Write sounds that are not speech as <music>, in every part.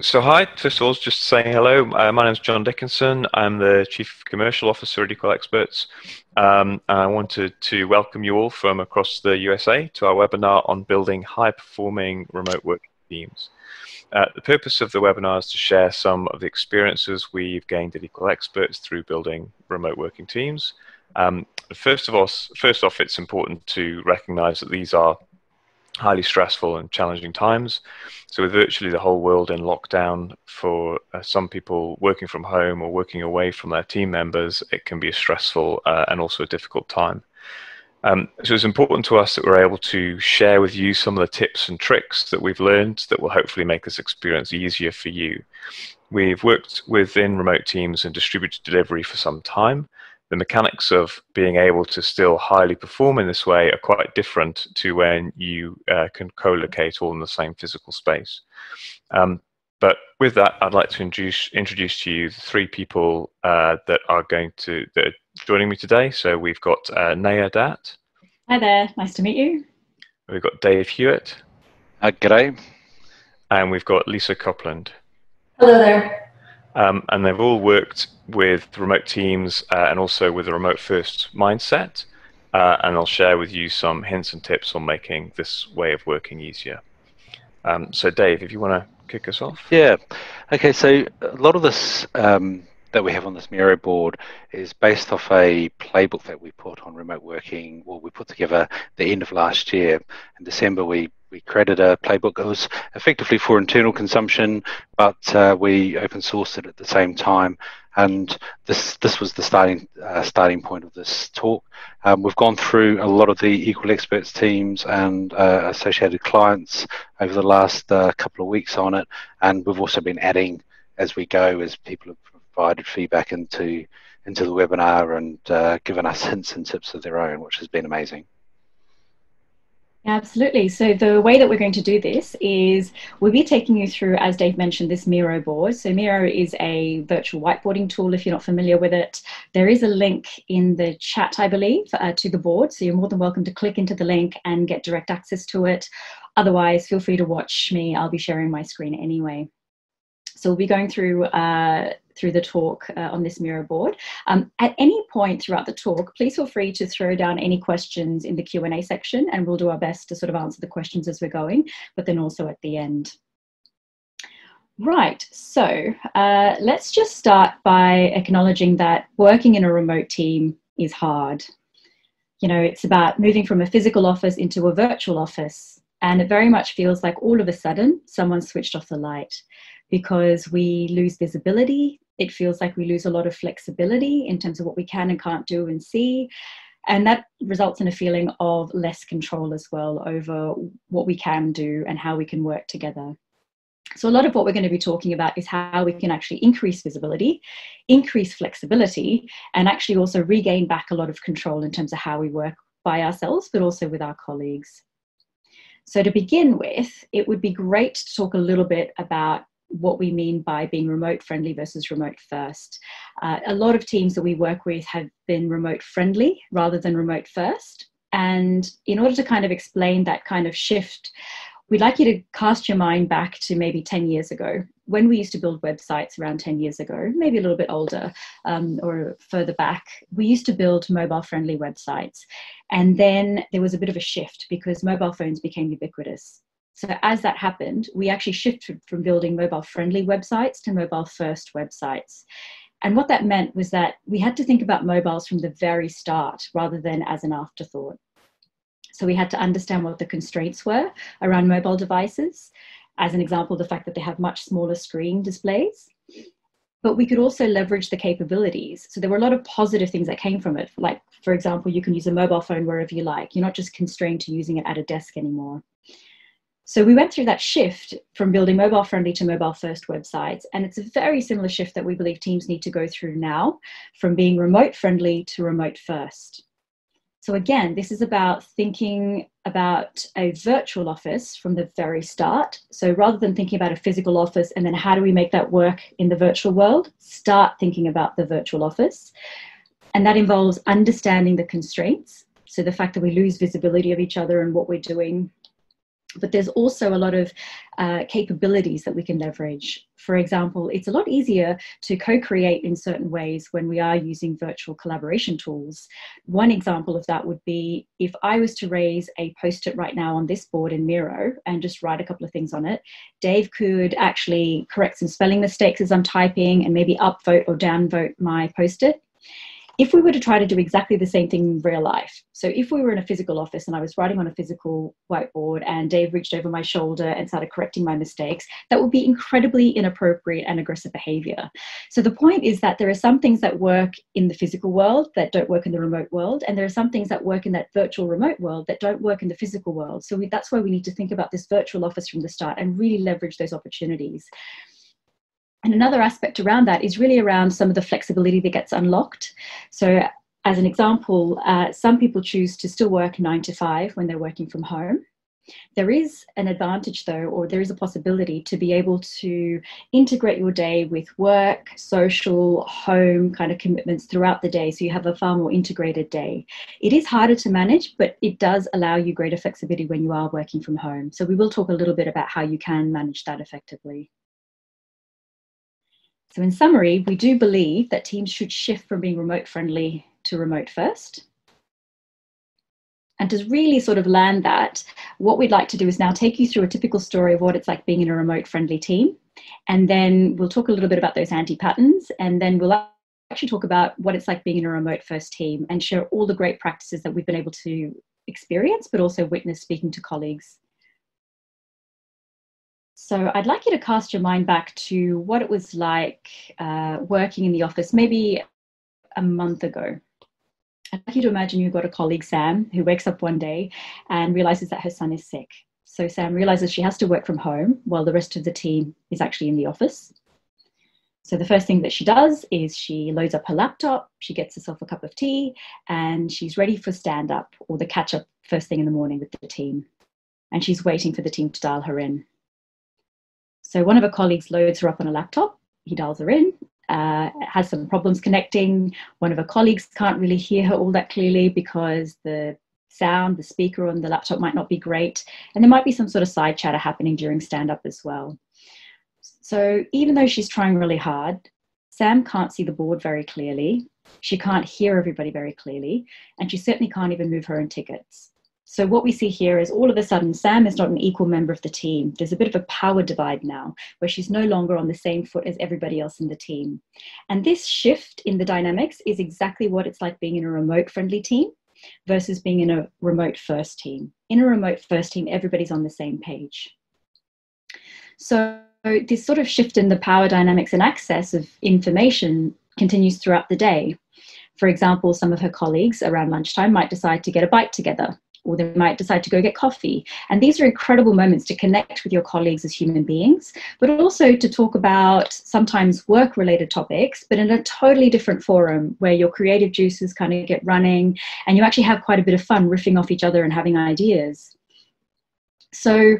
so hi, first of all, just saying hello. Uh, my name is John Dickinson. I'm the Chief Commercial Officer at Equal Experts. Um, and I wanted to welcome you all from across the USA to our webinar on building high-performing remote working teams. Uh, the purpose of the webinar is to share some of the experiences we've gained at Equal Experts through building remote working teams. Um, first of all, first off, it's important to recognize that these are highly stressful and challenging times. So, with virtually the whole world in lockdown, for uh, some people working from home or working away from their team members, it can be a stressful uh, and also a difficult time. Um, so, it's important to us that we're able to share with you some of the tips and tricks that we've learned that will hopefully make this experience easier for you. We've worked within remote teams and distributed delivery for some time, the mechanics of being able to still highly perform in this way are quite different to when you uh, can co-locate all in the same physical space. Um, but with that, I'd like to introduce, introduce to you the three people uh, that are going to that are joining me today. So we've got uh, Neha Datt. Hi there, nice to meet you. We've got Dave Hewitt. Uh, g'day. And we've got Lisa Copland. Hello there. Um, and they've all worked with remote teams uh, and also with a remote first mindset. Uh, and I'll share with you some hints and tips on making this way of working easier. Um, so, Dave, if you want to kick us off. Yeah. Okay. So, a lot of this um, that we have on this Miro board is based off a playbook that we put on remote working, or we put together the end of last year. In December, we we created a playbook that was effectively for internal consumption, but uh, we open sourced it at the same time. And this this was the starting uh, starting point of this talk. Um, we've gone through a lot of the Equal Experts teams and uh, associated clients over the last uh, couple of weeks on it, and we've also been adding as we go as people have provided feedback into into the webinar and uh, given us <laughs> hints and tips of their own, which has been amazing. Absolutely. So the way that we're going to do this is we'll be taking you through, as Dave mentioned, this Miro board. So Miro is a virtual whiteboarding tool. If you're not familiar with it, there is a link in the chat, I believe, uh, to the board. So you're more than welcome to click into the link and get direct access to it. Otherwise, feel free to watch me. I'll be sharing my screen anyway. So we'll be going through uh, through the talk uh, on this Miro board. Um, at any point throughout the talk, please feel free to throw down any questions in the Q&A section and we'll do our best to sort of answer the questions as we're going, but then also at the end. Right, so uh, let's just start by acknowledging that working in a remote team is hard. You know, it's about moving from a physical office into a virtual office, and it very much feels like all of a sudden someone switched off the light because we lose visibility, it feels like we lose a lot of flexibility in terms of what we can and can't do and see. And that results in a feeling of less control as well over what we can do and how we can work together. So, a lot of what we're going to be talking about is how we can actually increase visibility, increase flexibility, and actually also regain back a lot of control in terms of how we work by ourselves, but also with our colleagues. So, to begin with, it would be great to talk a little bit about what we mean by being remote friendly versus remote first. Uh, a lot of teams that we work with have been remote friendly rather than remote first. And in order to kind of explain that kind of shift, we'd like you to cast your mind back to maybe 10 years ago when we used to build websites around 10 years ago, maybe a little bit older um, or further back. We used to build mobile friendly websites. And then there was a bit of a shift because mobile phones became ubiquitous. So as that happened, we actually shifted from building mobile friendly websites to mobile first websites. And what that meant was that we had to think about mobiles from the very start rather than as an afterthought. So we had to understand what the constraints were around mobile devices. As an example, the fact that they have much smaller screen displays. But we could also leverage the capabilities. So there were a lot of positive things that came from it. Like, for example, you can use a mobile phone wherever you like. You're not just constrained to using it at a desk anymore. So we went through that shift from building mobile friendly to mobile first websites. And it's a very similar shift that we believe teams need to go through now from being remote friendly to remote first. So again, this is about thinking about a virtual office from the very start. So rather than thinking about a physical office and then how do we make that work in the virtual world, start thinking about the virtual office. And that involves understanding the constraints. So the fact that we lose visibility of each other and what we're doing but there's also a lot of uh, capabilities that we can leverage. For example, it's a lot easier to co create in certain ways when we are using virtual collaboration tools. One example of that would be if I was to raise a post it right now on this board in Miro and just write a couple of things on it, Dave could actually correct some spelling mistakes as I'm typing and maybe upvote or downvote my post it if we were to try to do exactly the same thing in real life, so if we were in a physical office and I was writing on a physical whiteboard and Dave reached over my shoulder and started correcting my mistakes, that would be incredibly inappropriate and aggressive behavior. So the point is that there are some things that work in the physical world that don't work in the remote world, and there are some things that work in that virtual remote world that don't work in the physical world. So we, that's why we need to think about this virtual office from the start and really leverage those opportunities. And another aspect around that is really around some of the flexibility that gets unlocked. So, as an example, uh, some people choose to still work nine to five when they're working from home. There is an advantage, though, or there is a possibility to be able to integrate your day with work, social, home kind of commitments throughout the day. So you have a far more integrated day. It is harder to manage, but it does allow you greater flexibility when you are working from home. So we will talk a little bit about how you can manage that effectively. So, in summary, we do believe that teams should shift from being remote friendly to remote first. And to really sort of land that, what we'd like to do is now take you through a typical story of what it's like being in a remote friendly team. And then we'll talk a little bit about those anti patterns. And then we'll actually talk about what it's like being in a remote first team and share all the great practices that we've been able to experience, but also witness speaking to colleagues so I'd like you to cast your mind back to what it was like uh, working in the office maybe a month ago. I'd like you to imagine you've got a colleague, Sam, who wakes up one day and realizes that her son is sick. So Sam realizes she has to work from home while the rest of the team is actually in the office. So the first thing that she does is she loads up her laptop, she gets herself a cup of tea, and she's ready for stand up or the catch up first thing in the morning with the team. And she's waiting for the team to dial her in. So one of her colleagues loads her up on a laptop. He dials her in, uh, has some problems connecting. One of her colleagues can't really hear her all that clearly because the sound, the speaker on the laptop might not be great. And there might be some sort of side chatter happening during stand up as well. So even though she's trying really hard, Sam can't see the board very clearly. She can't hear everybody very clearly. And she certainly can't even move her own tickets. So what we see here is all of a sudden Sam is not an equal member of the team. There's a bit of a power divide now where she's no longer on the same foot as everybody else in the team. And this shift in the dynamics is exactly what it's like being in a remote friendly team versus being in a remote first team. In a remote first team, everybody's on the same page. So this sort of shift in the power dynamics and access of information continues throughout the day. For example, some of her colleagues around lunchtime might decide to get a bite together or they might decide to go get coffee. And these are incredible moments to connect with your colleagues as human beings, but also to talk about sometimes work related topics, but in a totally different forum where your creative juices kind of get running and you actually have quite a bit of fun riffing off each other and having ideas. So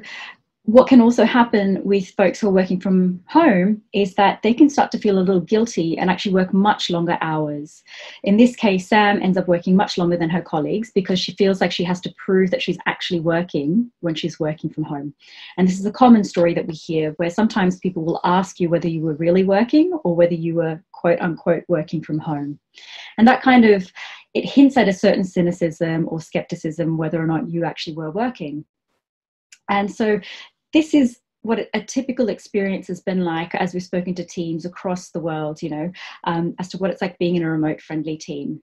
what can also happen with folks who are working from home is that they can start to feel a little guilty and actually work much longer hours. In this case, Sam ends up working much longer than her colleagues because she feels like she has to prove that she's actually working when she's working from home. And this is a common story that we hear where sometimes people will ask you whether you were really working or whether you were quote unquote working from home. And that kind of it hints at a certain cynicism or skepticism whether or not you actually were working. And so this is what a typical experience has been like as we've spoken to teams across the world, you know, um, as to what it's like being in a remote friendly team.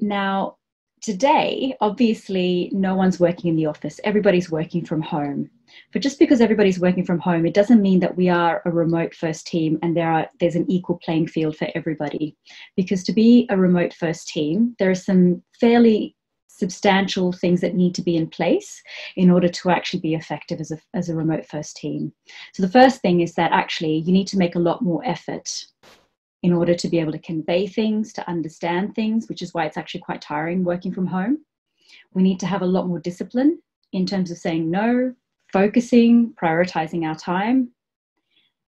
Now, today, obviously, no one's working in the office, everybody's working from home. But just because everybody's working from home, it doesn't mean that we are a remote first team and there are there's an equal playing field for everybody. Because to be a remote first team, there are some fairly substantial things that need to be in place in order to actually be effective as a, as a remote first team. So the first thing is that actually you need to make a lot more effort in order to be able to convey things, to understand things, which is why it's actually quite tiring working from home. We need to have a lot more discipline in terms of saying no, focusing, prioritizing our time.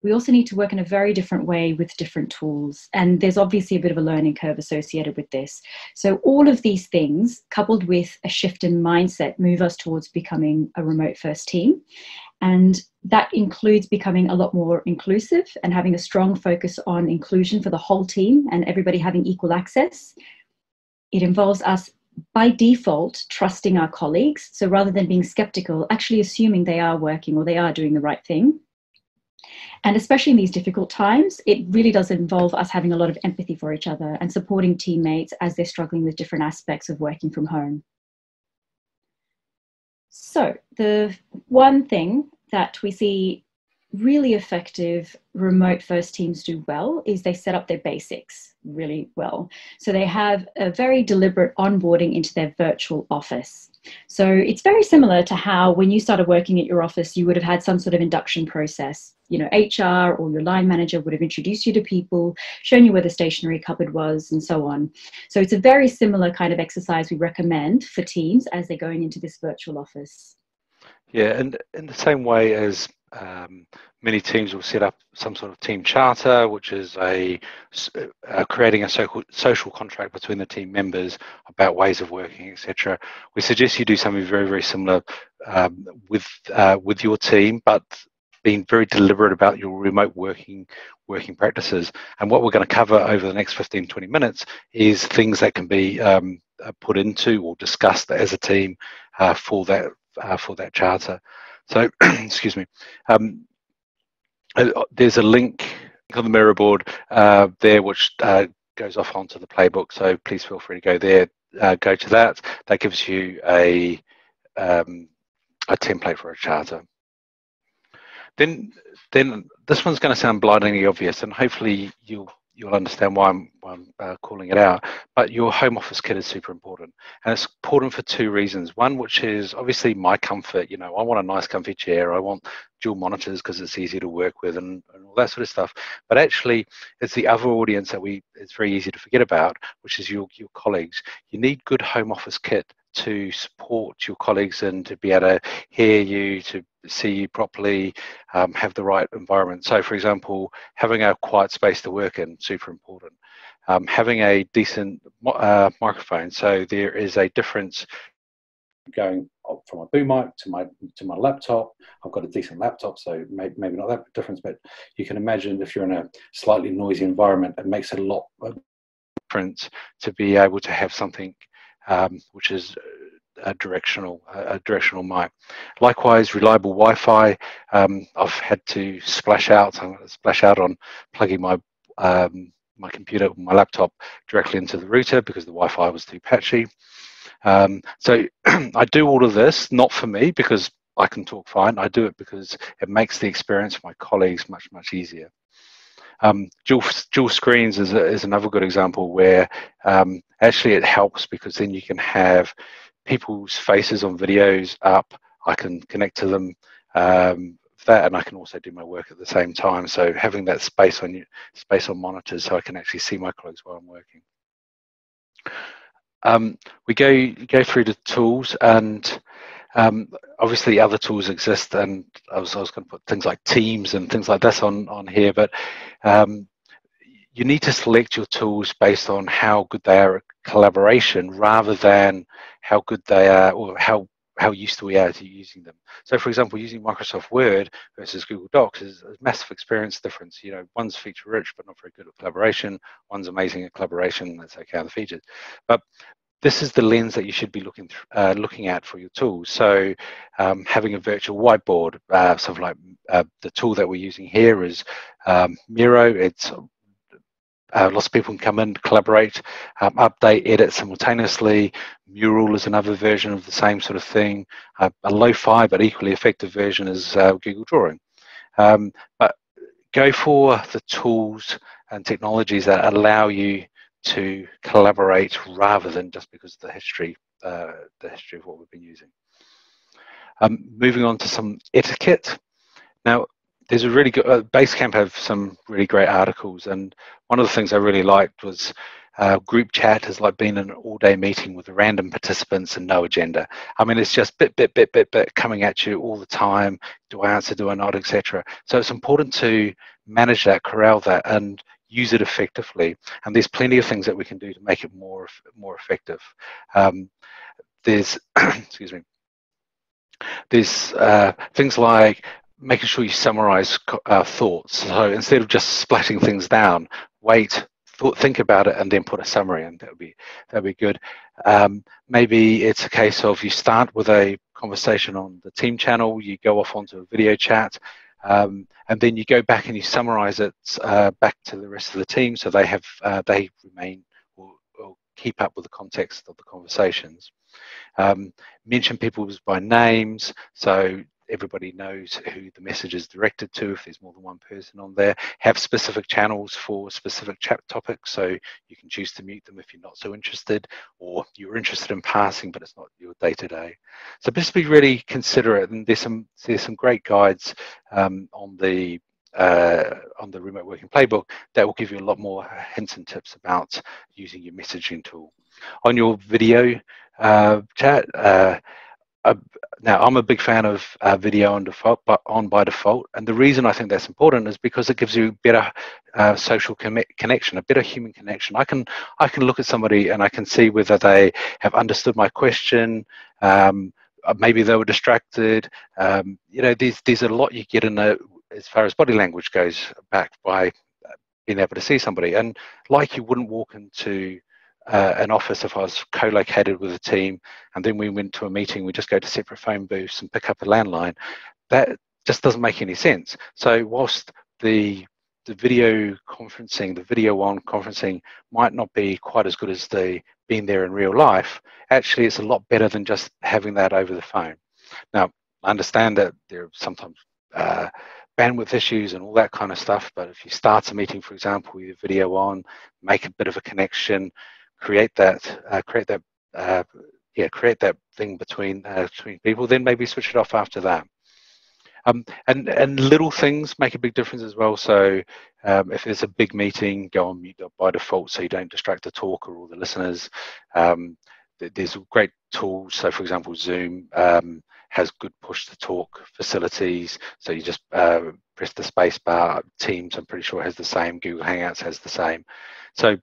We also need to work in a very different way with different tools. And there's obviously a bit of a learning curve associated with this. So, all of these things, coupled with a shift in mindset, move us towards becoming a remote first team. And that includes becoming a lot more inclusive and having a strong focus on inclusion for the whole team and everybody having equal access. It involves us by default trusting our colleagues. So rather than being skeptical, actually assuming they are working or they are doing the right thing. And especially in these difficult times, it really does involve us having a lot of empathy for each other and supporting teammates as they're struggling with different aspects of working from home. So, the one thing that we see really effective remote first teams do well is they set up their basics really well. So they have a very deliberate onboarding into their virtual office. So it's very similar to how when you started working at your office, you would have had some sort of induction process. You know, HR or your line manager would have introduced you to people, shown you where the stationery cupboard was, and so on. So it's a very similar kind of exercise we recommend for teams as they're going into this virtual office. Yeah, and in the same way as um, many teams will set up some sort of team charter, which is a uh, creating a social, social contract between the team members about ways of working, etc. We suggest you do something very, very similar um, with uh, with your team, but being very deliberate about your remote working working practices. And what we're going to cover over the next 15, 20 minutes is things that can be um, uh, put into or discussed as a team uh, for that uh, for that charter. So, <clears throat> excuse me. Um, uh, there's a link on the Miro board uh, there, which uh, goes off onto the playbook. So please feel free to go there, uh, go to that. That gives you a um, a template for a charter. Then, then this one's going to sound blindingly obvious, and hopefully you'll you'll understand why I'm, why I'm uh, calling it out. But your home office kit is super important, and it's important for two reasons. One, which is obviously my comfort. You know, I want a nice, comfy chair. I want dual monitors because it's easy to work with, and, and all that sort of stuff. But actually, it's the other audience that we it's very easy to forget about, which is your your colleagues. You need good home office kit to support your colleagues and to be able to hear you, to see you properly, um, have the right environment. So, for example, having a quiet space to work in, super important. Um, having a decent uh, microphone. So there is a difference going from my boom mic to my to my laptop. I've got a decent laptop, so maybe, maybe not that difference, but you can imagine if you're in a slightly noisy environment, it makes a lot of difference to be able to have something um, which is a directional a directional mic. Likewise, reliable Wi-Fi. Um, I've had to splash out. I'm going to splash out on plugging my um, my computer, my laptop directly into the router because the Wi-Fi was too patchy. Um, so <clears throat> I do all of this not for me because I can talk fine. I do it because it makes the experience for my colleagues much much easier. Um, dual, dual screens is, a, is another good example where um, actually it helps because then you can have people's faces on videos up. I can connect to them um, that, and I can also do my work at the same time. So having that space on space on monitors, so I can actually see my colleagues while I'm working. Um, we go go through the tools and um, obviously, other tools exist, and I was, I was going to put things like Teams and things like this on, on here, but um, you need to select your tools based on how good they are collaboration rather than how good they are or how how used we are to using them. So, for example, using Microsoft Word versus Google Docs is a massive experience difference. You know, one's feature rich but not very good at collaboration. One's amazing at collaboration. That's okay on the features, but this is the lens that you should be looking uh, looking at for your tools. So um, having a virtual whiteboard, uh, sort of like uh, the tool that we're using here is um, Miro. It's uh, lots of people can come in, collaborate, um, update, edit simultaneously. Mural is another version of the same sort of thing. Uh, a low-fi but equally effective version is uh, Google Drawing. Um, but go for the tools and technologies that allow you to collaborate rather than just because of the history, uh, the history of what we've been using. Um, moving on to some etiquette. Now, there's a really good uh, Basecamp have some really great articles, and one of the things I really liked was Uh, group chat is like in an all-day meeting with random participants and no agenda. I mean, it's just bit, bit, bit, bit, bit coming at you all the time. Do I answer? Do I not? Etc. So it's important to manage that, corral that, and use it effectively. And there's plenty of things that we can do to make it more more effective. Um, there's <coughs> excuse me. There's uh, things like making sure you summarize uh, thoughts. So instead of just splatting things down, wait, thought, think about it, and then put a summary, and that would be that would be good. Um, maybe it's a case of you start with a conversation on the team channel, you go off onto a video chat, um, and then you go back and you summarize it uh, back to the rest of the team, so they have uh, they remain or, or, keep up with the context of the conversations. Um, mention people by names, so everybody knows who the message is directed to if there's more than one person on there. Have specific channels for specific chat topics so you can choose to mute them if you're not so interested or you're interested in passing but it's not your day-to-day. So just be really considerate and there's some there's some great guides um, on the uh, on the remote working playbook that will give you a lot more hints and tips about using your messaging tool. On your video uh, chat uh, now I'm a big fan of uh, video on default, but on by default, and the reason I think that's important is because it gives you better uh, social connection, a better human connection. I can I can look at somebody and I can see whether they have understood my question. Um, uh, maybe they were distracted. Um, you know, there's there's a lot you get in a, as far as body language goes back by uh, being able to see somebody, and like you wouldn't walk into uh, an office if I was co-located with a team, and then we went to a meeting, we just go to separate phone booths and pick up a landline. That just doesn't make any sense. So whilst the the video conferencing, the video on conferencing might not be quite as good as the being there in real life, actually it's a lot better than just having that over the phone. Now, I understand that there are sometimes uh, bandwidth issues and all that kind of stuff, but if you start a meeting, for example, with your video on, make a bit of a connection, create that uh, create that uh, yeah create that thing between uh, between people then maybe switch it off after that. Um, and and little things make a big difference as well. So um, if there's a big meeting go on mute by default so you don't distract the talker or the listeners. Um, there's great tools. So for example zoom um, has good push to talk facilities. So you just uh, press the space bar. Teams i'm pretty sure has the same. Google hangouts has the same. So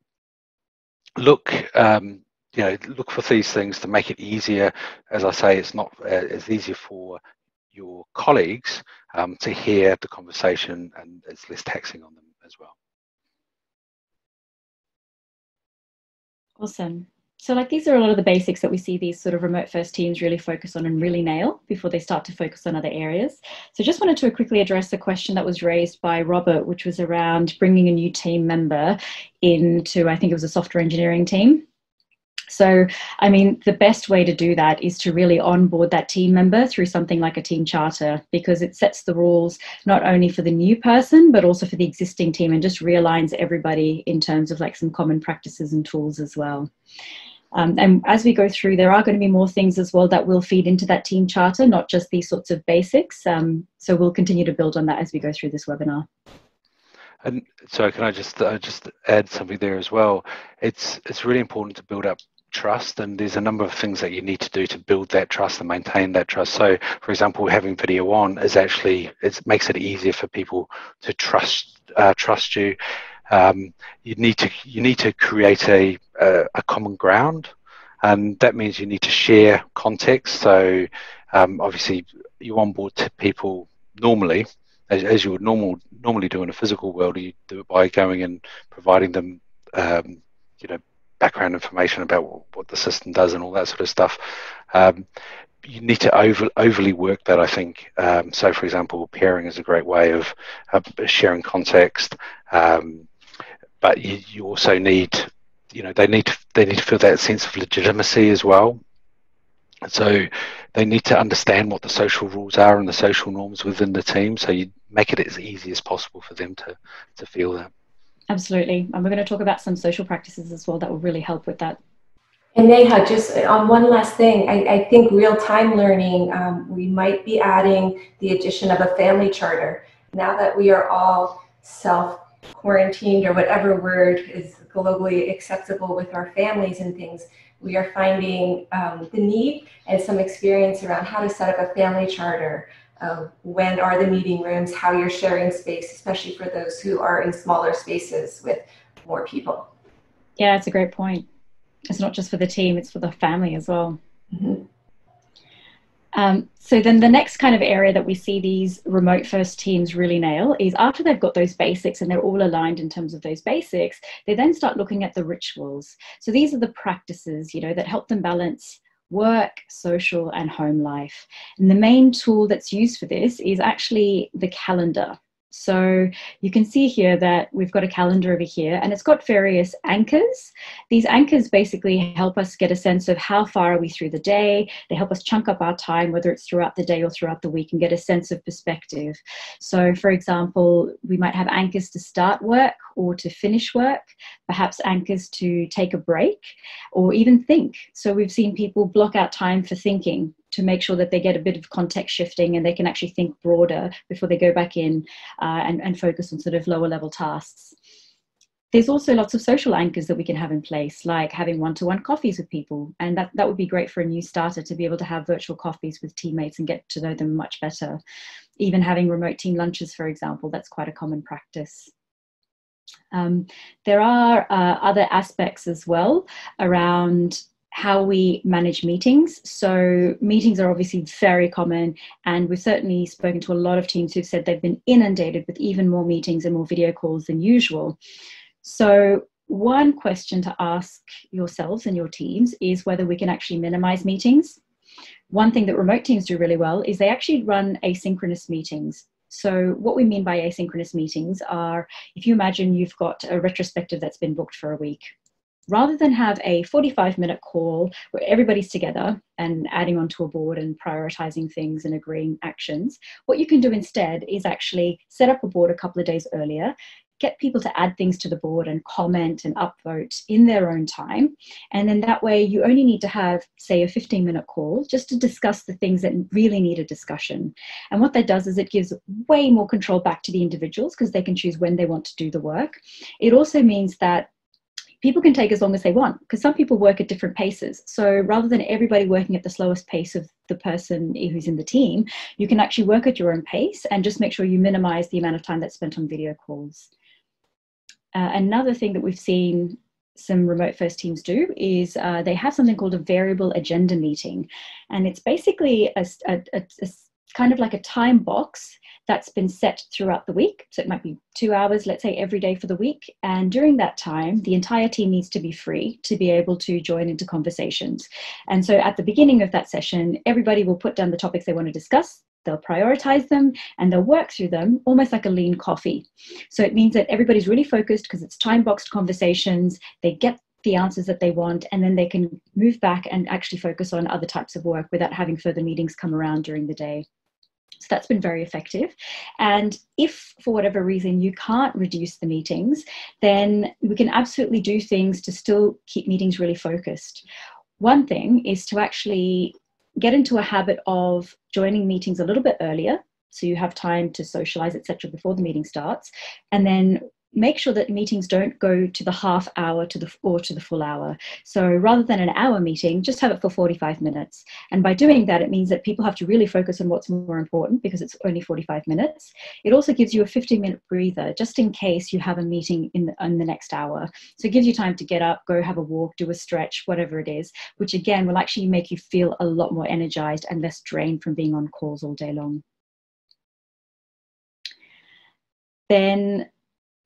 look um, you know look for these things to make it easier. As i say it's not uh, it's easier for your colleagues um, to hear the conversation and it's less taxing on them as well. Awesome so like these are a lot of the basics that we see these sort of remote first teams really focus on and really nail before they start to focus on other areas. So just wanted to quickly address the question that was raised by Robert, which was around bringing a new team member into, I think it was a software engineering team. So, I mean, the best way to do that is to really onboard that team member through something like a team charter because it sets the rules not only for the new person, but also for the existing team and just realigns everybody in terms of like some common practices and tools as well. Um, and as we go through, there are going to be more things as well that will feed into that team charter, not just these sorts of basics. Um, so we'll continue to build on that as we go through this webinar. And so, can I just uh, just add something there as well? It's it's really important to build up trust, and there's a number of things that you need to do to build that trust and maintain that trust. So, for example, having video on is actually it makes it easier for people to trust uh, trust you um, you need to you need to create a, a, a common ground, and that means you need to share context. So um, obviously you onboard people normally as, as, you would normal normally do in a physical world. You do it by going and providing them um, you know background information about what the system does and all that sort of stuff. Um, you need to over, overly work that, I think. Um, so, for example, pairing is a great way of, of sharing context. Um, but you, you also need you know they need to, they need to feel that sense of legitimacy as well. So they need to understand what the social rules are and the social norms within the team. So you make it as easy as possible for them to to feel that. Absolutely. And we're going to talk about some social practices as well that will really help with that. And Neha, just on one last thing, I, I think real-time learning, um, we might be adding the addition of a family charter. Now that we are all self quarantined or whatever word is globally acceptable with our families and things, we are finding um, the need and some experience around how to set up a family charter, uh, when are the meeting rooms, how you're sharing space, especially for those who are in smaller spaces with more people. Yeah, it's a great point. It's not just for the team, it's for the family as well. Um, so then the next kind of area that we see these remote first teams really nail is after they've got those basics and they're all aligned in terms of those basics, they then start looking at the rituals. So these are the practices, you know, that help them balance work, social, and home life. And the main tool that's used for this is actually the calendar. So you can see here that we've got a calendar over here and it's got various anchors. These anchors basically help us get a sense of how far are we through the day. They help us chunk up our time, whether it's throughout the day or throughout the week, and get a sense of perspective. So, for example, we might have anchors to start work or to finish work, perhaps anchors to take a break or even think. So, we've seen people block out time for thinking to make sure that they get a bit of context shifting and they can actually think broader before they go back in uh, and, and focus on sort of lower level tasks. There's also lots of social anchors that we can have in place, like having one to one coffees with people. And that, that would be great for a new starter to be able to have virtual coffees with teammates and get to know them much better. Even having remote team lunches, for example, that's quite a common practice. Um, there are uh, other aspects as well around how we manage meetings. So, meetings are obviously very common, and we've certainly spoken to a lot of teams who've said they've been inundated with even more meetings and more video calls than usual. So, one question to ask yourselves and your teams is whether we can actually minimize meetings. One thing that remote teams do really well is they actually run asynchronous meetings. So, what we mean by asynchronous meetings are if you imagine you've got a retrospective that's been booked for a week, rather than have a 45 minute call where everybody's together and adding onto a board and prioritizing things and agreeing actions, what you can do instead is actually set up a board a couple of days earlier. Get people to add things to the board and comment and upvote in their own time. And then that way, you only need to have, say, a 15 minute call just to discuss the things that really need a discussion. And what that does is it gives way more control back to the individuals because they can choose when they want to do the work. It also means that people can take as long as they want because some people work at different paces. So rather than everybody working at the slowest pace of the person who's in the team, you can actually work at your own pace and just make sure you minimize the amount of time that's spent on video calls. Uh, another thing that we've seen some remote first teams do is uh, they have something called a variable agenda meeting. And it's basically a, a, a, a kind of like a time box that's been set throughout the week. So it might be two hours, let's say, every day for the week. And during that time, the entire team needs to be free to be able to join into conversations. And so at the beginning of that session, everybody will put down the topics they want to discuss. They'll prioritize them and they'll work through them almost like a lean coffee. So it means that everybody's really focused because it's time boxed conversations. They get the answers that they want, and then they can move back and actually focus on other types of work without having further meetings come around during the day. So that's been very effective. And if for whatever reason you can't reduce the meetings, then we can absolutely do things to still keep meetings really focused. One thing is to actually get into a habit of joining meetings a little bit earlier so you have time to socialize etc before the meeting starts and then make sure that meetings don't go to the half hour to the or to the full hour. So rather than an hour meeting just have it for 45 minutes. And by doing that it means that people have to really focus on what's more important because it's only 45 minutes. It also gives you a 15 minute breather just in case you have a meeting in the, in the next hour. So it gives you time to get up go have a walk do a stretch whatever it is which again will actually make you feel a lot more energized and less drained from being on calls all day long. Then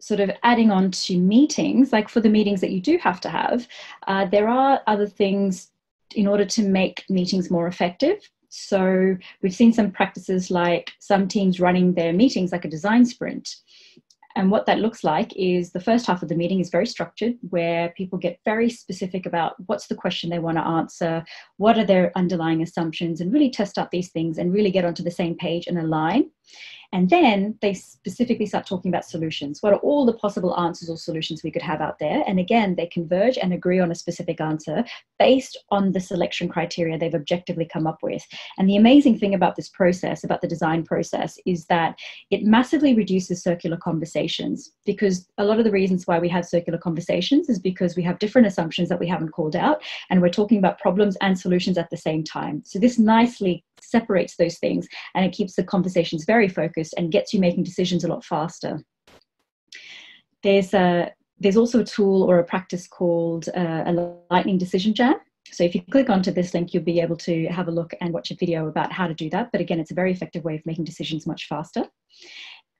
sort of adding on to meetings, like for the meetings that you do have to have, uh, there are other things in order to make meetings more effective. So we've seen some practices like some teams running their meetings like a design sprint. And what that looks like is the first half of the meeting is very structured, where people get very specific about what's the question they want to answer, what are their underlying assumptions, and really test out these things and really get onto the same page and align And then they specifically start talking about solutions. What are all the possible answers or solutions we could have out there? And again, they converge and agree on a specific answer based on the selection criteria they've objectively come up with. And the amazing thing about this process, about the design process, is that it massively reduces circular conversations because a lot of the reasons why we have circular conversations is because we have different assumptions that we haven't called out and we're talking about problems and solutions at the same time. So this nicely separates those things and it keeps the conversations very focused and gets you making decisions a lot faster. There's a there's also a tool or a practice called uh, a lightning decision jam. So if you click onto this link, you'll be able to have a look and watch a video about how to do that. But again, it's a very effective way of making decisions much faster.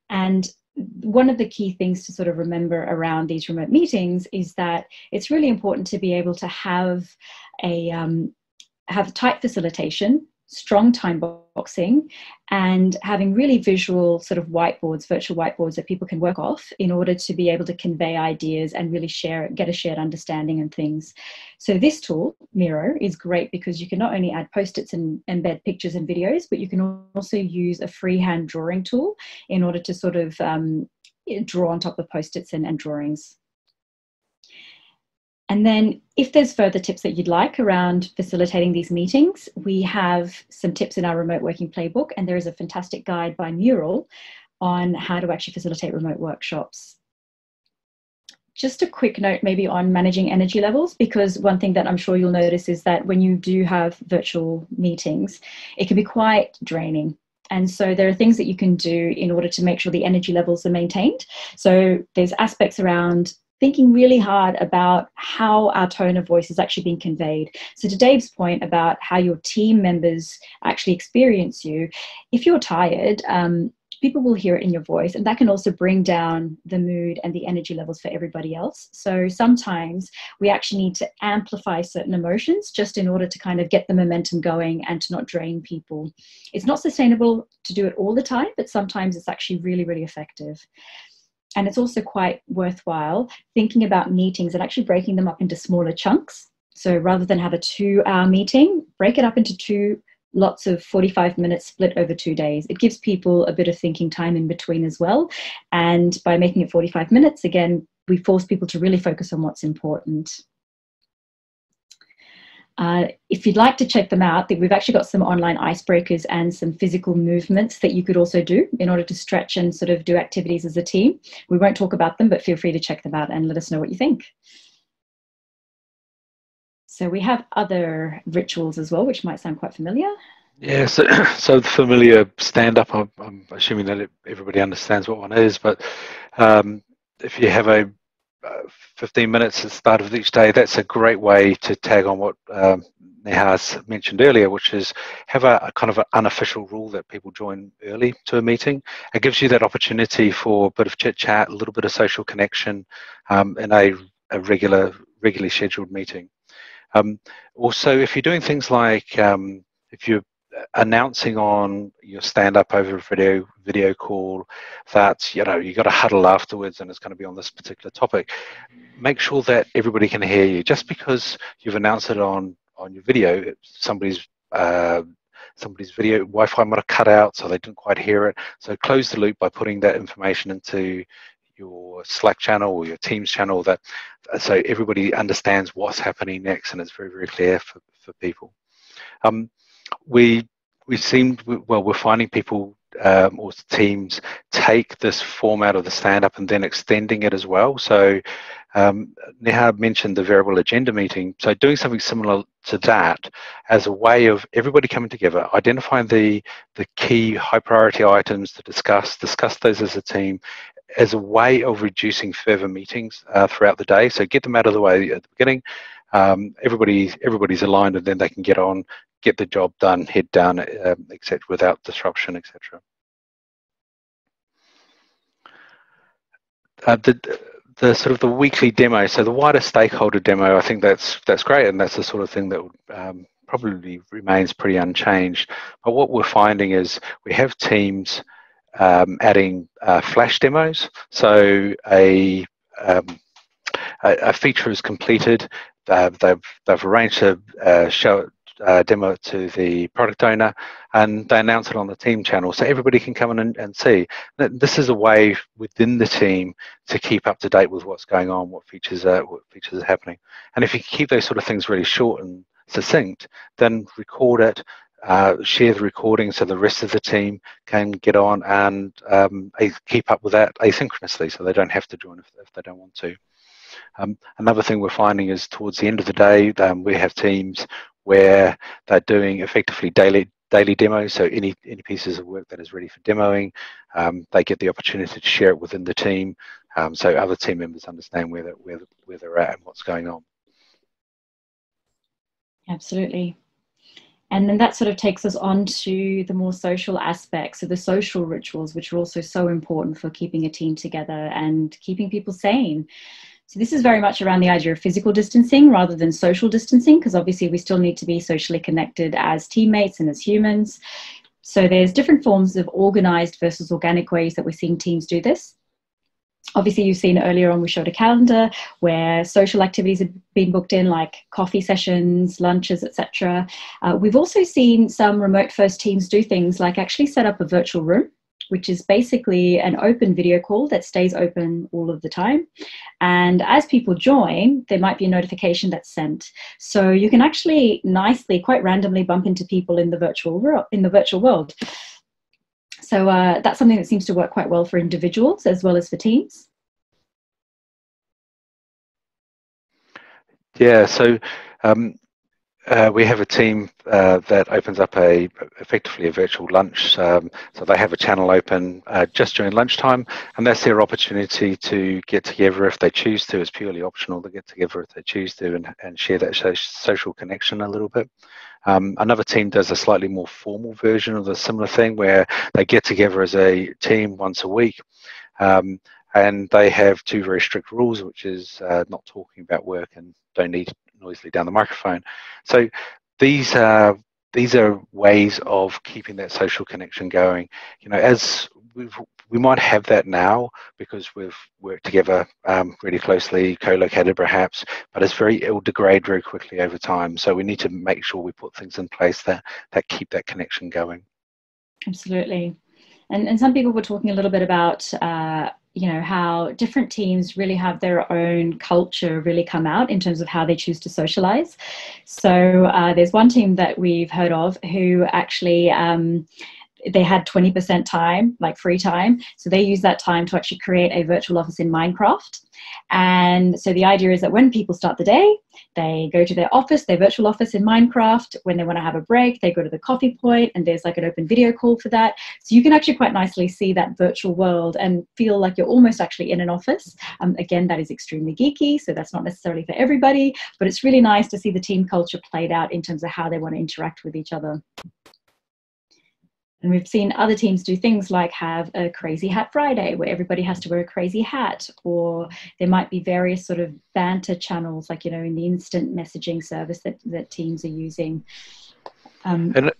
And one of the key things to sort of remember around these remote meetings is that it's really important to be able to have a um, have tight facilitation strong time boxing and having really visual sort of whiteboards virtual whiteboards that people can work off in order to be able to convey ideas and really share get a shared understanding and things. So this tool miro is great because you can not only add post-its and embed pictures and videos but you can also use a freehand drawing tool in order to sort of um, draw on top of post-its and, and drawings and then if there's further tips that you'd like around facilitating these meetings, we have some tips in our remote working playbook, and there is a fantastic guide by Mural on how to actually facilitate remote workshops. Just a quick note maybe on managing energy levels, because one thing that I'm sure you'll notice is that when you do have virtual meetings, it can be quite draining. And so there are things that you can do in order to make sure the energy levels are maintained. So there's aspects around thinking really hard about how our tone of voice is actually being conveyed. So, to Dave's point about how your team members actually experience you, if you're tired, um, people will hear it in your voice, and that can also bring down the mood and the energy levels for everybody else. So, sometimes we actually need to amplify certain emotions just in order to kind of get the momentum going and to not drain people. It's not sustainable to do it all the time, but sometimes it's actually really, really effective and it's also quite worthwhile thinking about meetings and actually breaking them up into smaller chunks. So rather than have a two hour meeting, break it up into two lots of 45 minutes split over two days. It gives people a bit of thinking time in between as well. And by making it 45 minutes, again, we force people to really focus on what's important. Uh, if you'd like to check them out, we've actually got some online icebreakers and some physical movements that you could also do in order to stretch and sort of do activities as a team. We won't talk about them, but feel free to check them out and let us know what you think. So we have other rituals as well, which might sound quite familiar. Yeah, so, <coughs> so the familiar stand-up, I'm, I'm assuming that everybody understands what one is, but um, if you have a 15 minutes at the start of each day, that's a great way to tag on what um, Neha's mentioned earlier, which is have a, a, kind of an unofficial rule that people join early to a meeting. It gives you that opportunity for a bit of chit chat, a little bit of social connection um, in a, a, regular, regularly scheduled meeting. Um, also, if you're doing things like um, if you're announcing on your stand up over video video call that you know you got to huddle afterwards and it's going to be on this particular topic. Make sure that everybody can hear you. Just because you've announced it on on your video somebody's uh, somebody's video wi-fi might have cut out so they didn't quite hear it. So close the loop by putting that information into your slack channel or your teams channel that so everybody understands what's happening next and it's very very clear for, for people. Um, we we seem well we're finding people um, or teams take this format of the stand up and then extending it as well. So um, Neha mentioned the variable agenda meeting. So doing something similar to that as a way of everybody coming together identifying the the key high priority items to discuss discuss those as a team as a way of reducing further meetings uh, throughout the day. So get them out of the way at the beginning. Um, everybody everybody's aligned and then they can get on get the job done, head down, um, etc., without disruption, etc. Uh, the the sort of the weekly demo, so the wider stakeholder demo, I think that's that's great, and that's the sort of thing that um, probably remains pretty unchanged. But what we're finding is we have teams um, adding uh, flash demos. So a, um, a, feature is completed. They've they've arranged to uh, show uh, demo to the product owner, and they announce it on the team channel so everybody can come in and, and see. This is a way within the team to keep up to date with what's going on, what features are what features are happening, and if you keep those sort of things really short and succinct, then record it, uh, share the recording so the rest of the team can get on and um, keep up with that asynchronously so they don't have to join if, if they don't want to. Um, another thing we're finding is towards the end of the day, um, we have teams where they're doing effectively daily daily demos. So any any pieces of work that is ready for demoing, um, they get the opportunity to share it within the team, um, so other team members understand where where, where they're at and what's going on. Absolutely. And then that sort of takes us on to the more social aspects of the social rituals, which are also so important for keeping a team together and keeping people sane. So this is very much around the idea of physical distancing rather than social distancing, because obviously we still need to be socially connected as teammates and as humans. So there's different forms of organized versus organic ways that we're seeing teams do this. Obviously, you've seen earlier on we showed a calendar where social activities have been booked in, like coffee sessions, lunches, etc. Uh, we've also seen some remote first teams do things like actually set up a virtual room which is basically an open video call that stays open all of the time. And as people join, there might be a notification that's sent. So you can actually nicely, quite randomly, bump into people in the virtual world. In the virtual world. So uh, that's something that seems to work quite well for individuals as well as for teams. Yeah, so um, uh, we have a team uh, that opens up a effectively a virtual lunch. Um, so they have a channel open uh, just during lunchtime, and that's their opportunity to get together if they choose to. It's purely optional to get together if they choose to and, and share that social connection a little bit. Um, another team does a slightly more formal version of the similar thing where they get together as a team once a week. Um, and they have two very strict rules, which is uh, not talking about work and don't need noisily down the microphone. So these are these are ways of keeping that social connection going. You know, as we've we might have that now because we've worked together um, really closely, co-located perhaps, but it's very it'll degrade very quickly over time. So we need to make sure we put things in place that that keep that connection going. Absolutely, and and some people were talking a little bit about. Uh, you know how different teams really have their own culture really come out in terms of how they choose to socialize. So uh, there's one team that we've heard of who actually um, they had 20% time, like free time. So they use that time to actually create a virtual office in Minecraft. And so the idea is that when people start the day, they go to their office, their virtual office in Minecraft. When they want to have a break, they go to the coffee point and there's like an open video call for that. So you can actually quite nicely see that virtual world and feel like you're almost actually in an office. Um, again, that is extremely geeky, so that's not necessarily for everybody, but it's really nice to see the team culture played out in terms of how they want to interact with each other. And we've seen other teams do things like have a crazy hat Friday where everybody has to wear a crazy hat, or there might be various sort of banter channels, like, you know, in the instant messaging service that, that teams are using. Um, and,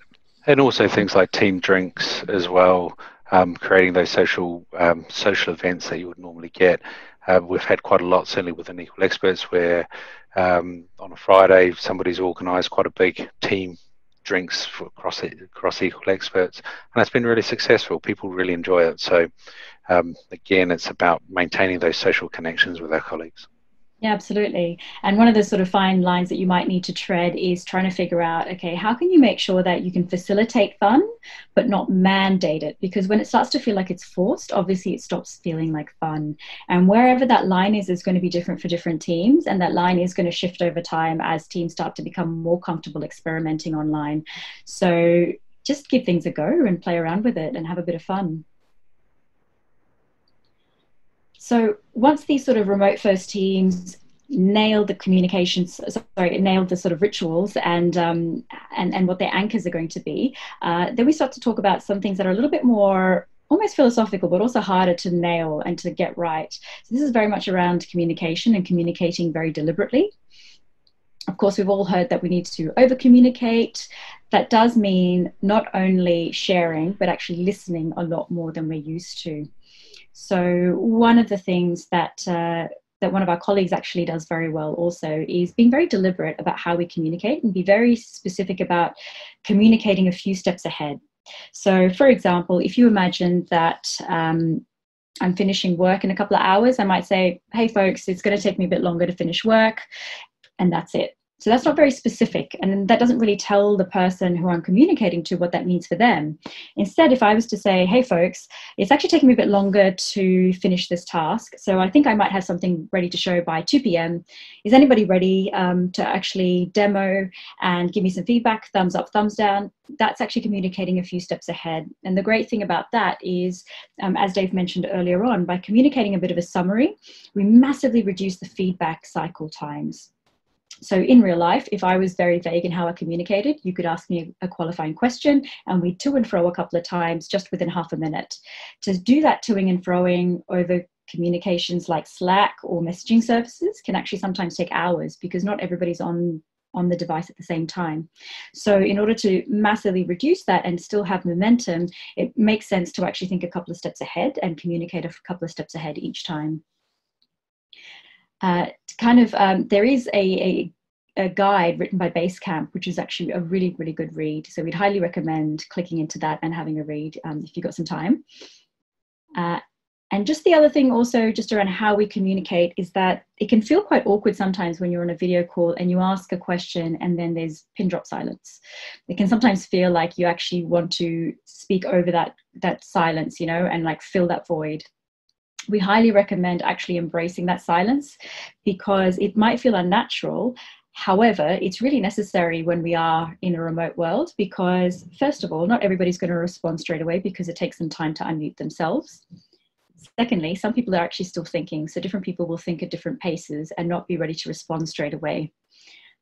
and also things like team drinks as well, um, creating those social um, social events that you would normally get. Uh, we've had quite a lot, certainly within Equal Experts, where um, on a Friday somebody's organised quite a big team drinks for across across equal experts, and it's been really successful. People really enjoy it. So um, again, it's about maintaining those social connections with our colleagues. Yeah, absolutely. And one of the sort of fine lines that you might need to tread is trying to figure out okay, how can you make sure that you can facilitate fun but not mandate it? Because when it starts to feel like it's forced, obviously it stops feeling like fun. And wherever that line is, is going to be different for different teams. And that line is going to shift over time as teams start to become more comfortable experimenting online. So just give things a go and play around with it and have a bit of fun. So once these sort of remote first teams nailed the communications, sorry, nailed the sort of rituals and um, and and what their anchors are going to be, uh, then we start to talk about some things that are a little bit more almost philosophical, but also harder to nail and to get right. So this is very much around communication and communicating very deliberately. Of course, we've all heard that we need to over communicate. That does mean not only sharing, but actually listening a lot more than we're used to. So, one of the things that uh, that one of our colleagues actually does very well also is being very deliberate about how we communicate and be very specific about communicating a few steps ahead. So, for example, if you imagine that um, I'm finishing work in a couple of hours, I might say, hey, folks, it's going to take me a bit longer to finish work, and that's it. So that's not very specific, and that doesn't really tell the person who I'm communicating to what that means for them. Instead, if I was to say, hey, folks, it's actually taking me a bit longer to finish this task, so I think I might have something ready to show by 2 p.m. Is anybody ready um, to actually demo and give me some feedback, thumbs up, thumbs down? That's actually communicating a few steps ahead. And the great thing about that is, um, as Dave mentioned earlier on, by communicating a bit of a summary, we massively reduce the feedback cycle times. So in real life, if I was very vague in how I communicated, you could ask me a qualifying question and we'd to and fro a couple of times just within half a minute. To do that toing and froing over communications like Slack or messaging services can actually sometimes take hours because not everybody's on on the device at the same time. So in order to massively reduce that and still have momentum, it makes sense to actually think a couple of steps ahead and communicate a couple of steps ahead each time uh, kind of um, there is a, a, a, guide written by Basecamp, which is actually a really really good read. So we'd highly recommend clicking into that and having a read um, if you've got some time. Uh, and just the other thing also just around how we communicate is that it can feel quite awkward sometimes when you're on a video call and you ask a question and then there's pin drop silence. It can sometimes feel like you actually want to speak over that that silence, you know, and like fill that void we highly recommend actually embracing that silence because it might feel unnatural. However, it's really necessary when we are in a remote world because, first of all, not everybody's going to respond straight away because it takes them time to unmute themselves. Secondly, some people are actually still thinking, so different people will think at different paces and not be ready to respond straight away.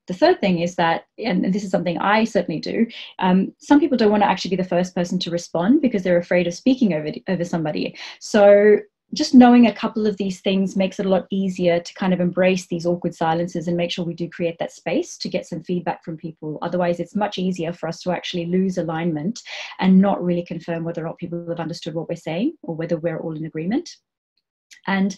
The third thing is that, and this is something I certainly do, um, some people don't want to actually be the first person to respond because they're afraid of speaking over, over somebody. So just knowing a couple of these things makes it a lot easier to kind of embrace these awkward silences and make sure we do create that space to get some feedback from people. Otherwise, it's much easier for us to actually lose alignment and not really confirm whether or not people have understood what we're saying or whether we're all in agreement. And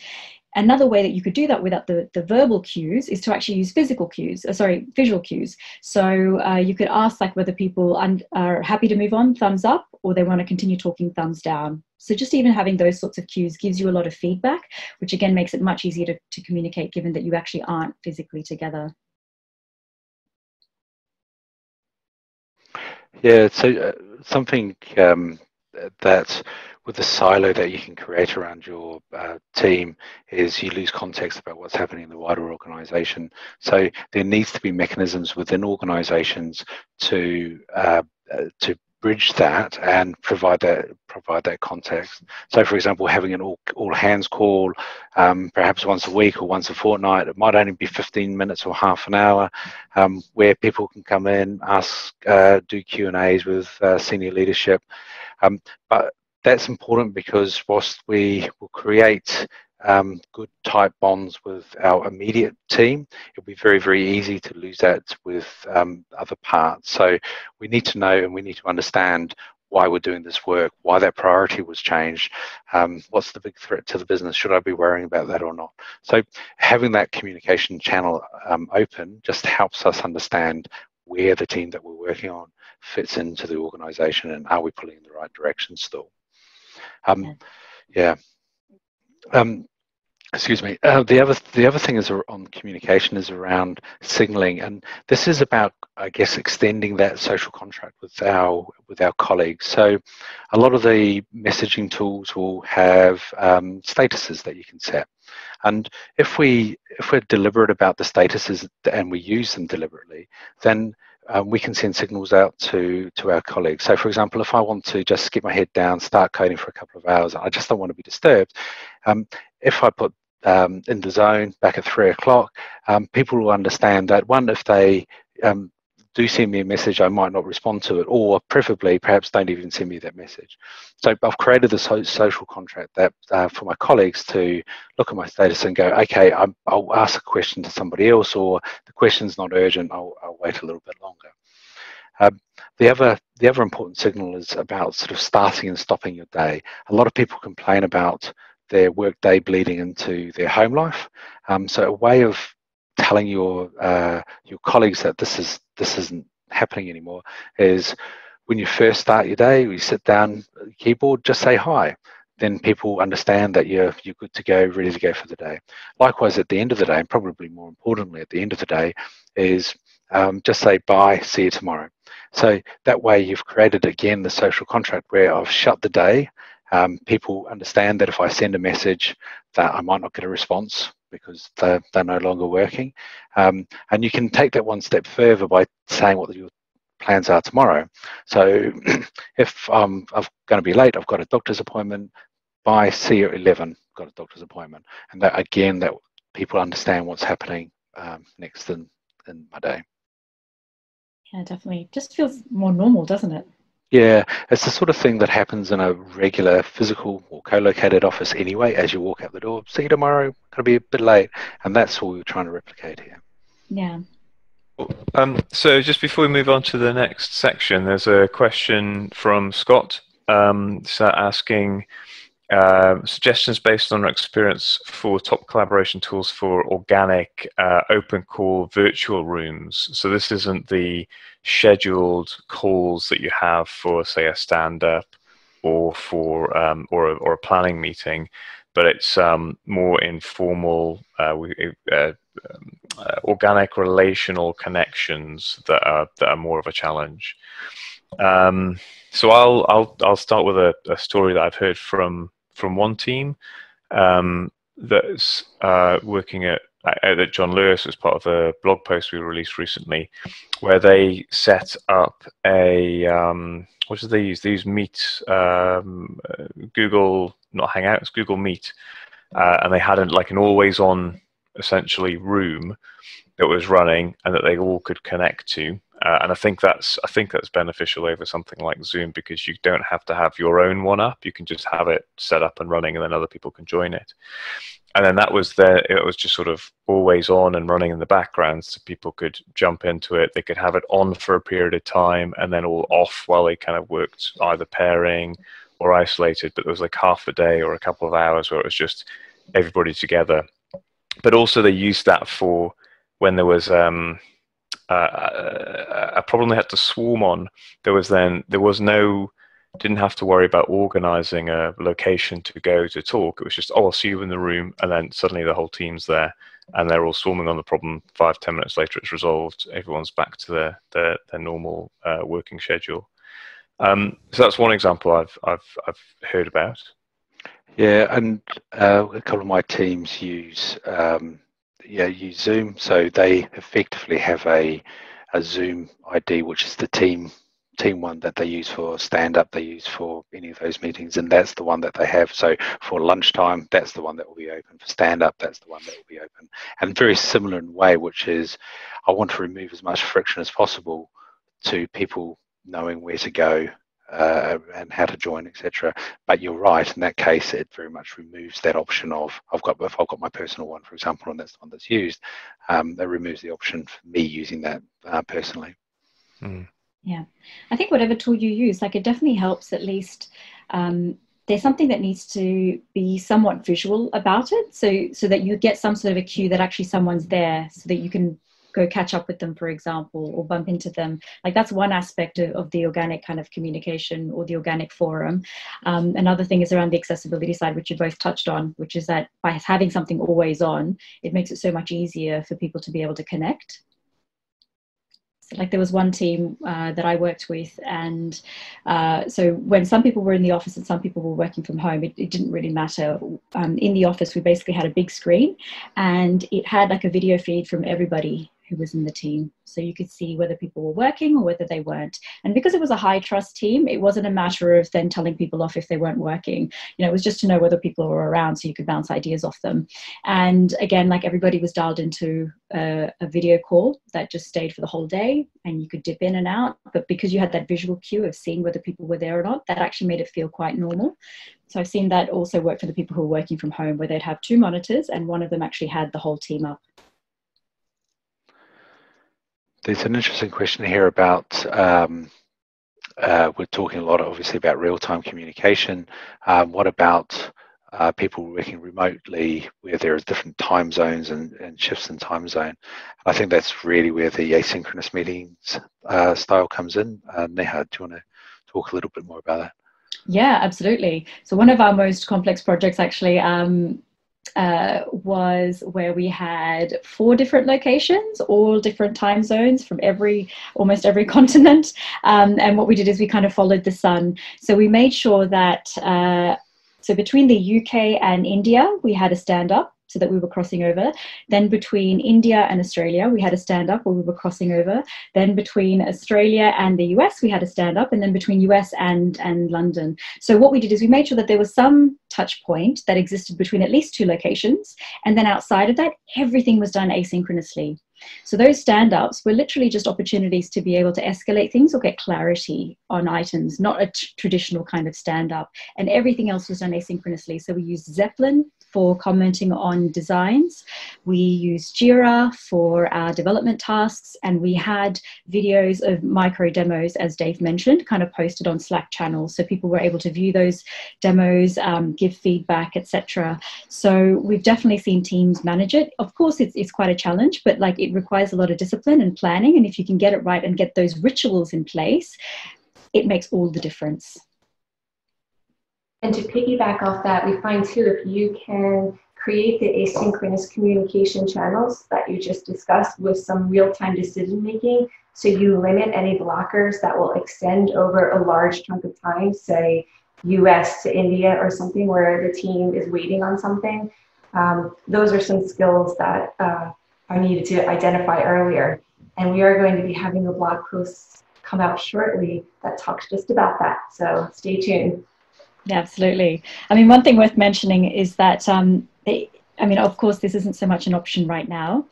Another way that you could do that without the, the verbal cues is to actually use physical cues, uh, sorry, visual cues. So uh, you could ask like whether people are happy to move on, thumbs up, or they want to continue talking, thumbs down. So just even having those sorts of cues gives you a lot of feedback, which again makes it much easier to, to communicate given that you actually aren't physically together. Yeah, so uh, something um, that with the silo that you can create around your uh, team is you lose context about what's happening in the wider organization. So there needs to be mechanisms within organizations to uh, to bridge that and provide that provide that context. So, for example, having an all, all hands call, um, perhaps once a week or once a fortnight, it might only be 15 minutes or half an hour, um, where people can come in, ask, uh, do Q and A's with uh, senior leadership. Um, but that's important because whilst we will create um, good tight bonds with our immediate team, it'll be very, very easy to lose that with um, other parts. So we need to know and we need to understand why we're doing this work, why that priority was changed, um, what's the big threat to the business, should I be worrying about that or not? So having that communication channel um, open just helps us understand where the team that we're working on fits into the organization and are we pulling in the right direction still. Um, yeah. Um, excuse me. Uh, the other the other thing is on communication is around signaling, and this is about I guess extending that social contract with our with our colleagues. So, a lot of the messaging tools will have um, statuses that you can set, and if we if we're deliberate about the statuses and we use them deliberately, then um, we can send signals out to to our colleagues. So, for example, if I want to just get my head down, start coding for a couple of hours, I just don't want to be disturbed. Um, if I put um, in the zone back at three o'clock, um, people will understand that one, if they um, do send me a message, I might not respond to it, or preferably, perhaps don't even send me that message. So I've created so social contract that uh, for my colleagues to look at my status and go, okay, i will ask a question to somebody else, or the question's not urgent, I'll, I'll wait a little bit longer. Um, the other the other important signal is about sort of starting and stopping your day. A lot of people complain about their work day bleeding into their home life. Um, so a way of telling your uh, your colleagues that this is this isn't happening anymore is when you first start your day, you sit down the keyboard, just say hi. Then people understand that you're you're good to go, ready to go for the day. Likewise, at the end of the day, and probably more importantly, at the end of the day, is um, just say bye, see you tomorrow. So that way, you've created again the social contract where I've shut the day. Um, people understand that if I send a message, that I might not get a response because they're, they're no longer working. Um, and you can take that one step further by saying what your plans are tomorrow. So <clears throat> if um, I'm going to be late, I've got a doctor's appointment. By you at 11, got a doctor's appointment. And that again, that people understand what's happening um, next in, in my day. Yeah, definitely. Just feels more normal, doesn't it? Yeah, it's the sort of thing that happens in a regular physical or co-located office anyway. As you walk out the door, see you tomorrow. Going to be a bit late, and that's what we are trying to replicate here. Yeah. Um, so just before we move on to the next section, there's a question from Scott um, asking uh, suggestions based on our experience for top collaboration tools for organic uh, open call virtual rooms. So this isn't the scheduled calls that you have for, say, a stand-up or for um, or, a, or a planning meeting, but it's um, more informal, uh, uh, uh, organic relational connections that are that are more of a challenge. Um, so I'll I'll I'll start with a, a, story that I've heard from from one team um, that's uh, working at that John Lewis as part of a blog post we released recently, where they set up a um, what did they use? They use Meet, um, uh, Google not Hangouts, Google Meet, uh, and they had like an always-on essentially room that was running and that they all could connect to. Uh, and I think that's I think that's beneficial over something like Zoom because you don't have to have your own one up. You can just have it set up and running, and then other people can join it. And then that was there it was just sort of always on and running in the background so people could jump into it. They could have it on for a period of time and then all off while they kind of worked either pairing or isolated but there was like half a day or a couple of hours where it was just everybody together. But also they used that for when there was um, uh, a problem they had to swarm on there was then there was no didn't have to worry about organizing a location to go to talk. It was just, oh, I'll see you in the room. And then suddenly the whole team's there and they're all swarming on the problem. Five, ten minutes later, it's resolved. Everyone's back to their, their, their normal uh, working schedule. Um, so that's one example I've, I've, I've heard about. Yeah, and uh, a couple of my teams use um, yeah use Zoom, so they effectively have a a Zoom ID, which is the team team one that they use for stand up, they use for any of those meetings, and that's the one that they have. So for lunchtime, that's the one that will be open. For stand up, that's the one that will be open. And very similar in way, which is I want to remove as much friction as possible to people knowing where to go uh, and how to join, etc. But you're right. In that case, it very much removes that option of I've got if I've got my personal one, for example, and that's the one that's used. Um, it removes the option for me using that uh, personally. Mm. Yeah, I think whatever tool you use, like it definitely helps at least. Um, there's something that needs to be somewhat visual about it, so so that you get some sort of a cue that actually someone's there, so that you can go catch up with them, for example, or bump into them. Like that's one aspect of, of the organic kind of communication or the organic forum. Um, another thing is around the accessibility side, which you both touched on, which is that by having something always on, it makes it so much easier for people to be able to connect So like there was one team uh, that I worked with, and uh, so when some people were in the office and some people were working from home, it, it didn't really matter. Um, in the office, we basically had a big screen, and it had like a video feed from everybody who was in the team. So you could see whether people were working or whether they weren't. And because it was a high trust team, it wasn't a matter of then telling people off if they weren't working. You know, it was just to know whether people were around so you could bounce ideas off them. And again, like everybody was dialed into a, a video call that just stayed for the whole day and you could dip in and out. But because you had that visual cue of seeing whether people were there or not, that actually made it feel quite normal. So I've seen that also work for the people who are working from home where they'd have two monitors and one of them actually had the whole team up there's an interesting question here about um, uh, we're talking a lot obviously about real-time communication um, what about uh, people working remotely where there are different time zones and, and shifts in time zone. I think that's really where the asynchronous meetings uh, style comes in. Uh, Neha, do you want to talk a little bit more about that? Yeah, absolutely. So one of our most complex projects actually um, uh, was where we had four different locations, all different time zones from every almost every <laughs> continent. Um, and what we did is we kind of followed the sun. So we made sure that uh, so between the UK and India, we had a stand up so that we were crossing over. Then between India and Australia, we had a stand up where we were crossing over. Then between Australia and the US, we had a stand up. And then between US and, and London. So what we did is we made sure that there was some touch point that existed between at least two locations. And then outside of that, everything was done asynchronously. So those stand ups were literally just opportunities to be able to escalate things or get clarity on items, not a traditional kind of stand up. And everything else was done asynchronously. So we used Zeplin for commenting on designs. We used Jira for our development tasks, and we had videos of micro demos, as Dave mentioned, kind of posted on Slack channels, so people were able to view those demos, um, give feedback, etc. So we've definitely seen teams manage it. Of course, it's it's quite a challenge, but like it requires a lot of discipline and planning, and if you can get it right and get those rituals in place, it makes all the difference. And to piggyback off that, we find too, if you can create the asynchronous communication channels that you just discussed with some real-time decision making, so you limit any blockers that will extend over a large chunk of time, say US to India or something where the team is waiting on something. Um, those are some skills that uh, are needed to identify earlier. And we are going to be having a blog post come out shortly that talks just about that. So stay tuned. Yeah, absolutely. I mean, one thing worth mentioning is that, um, I mean, of course, this isn't so much an option right now.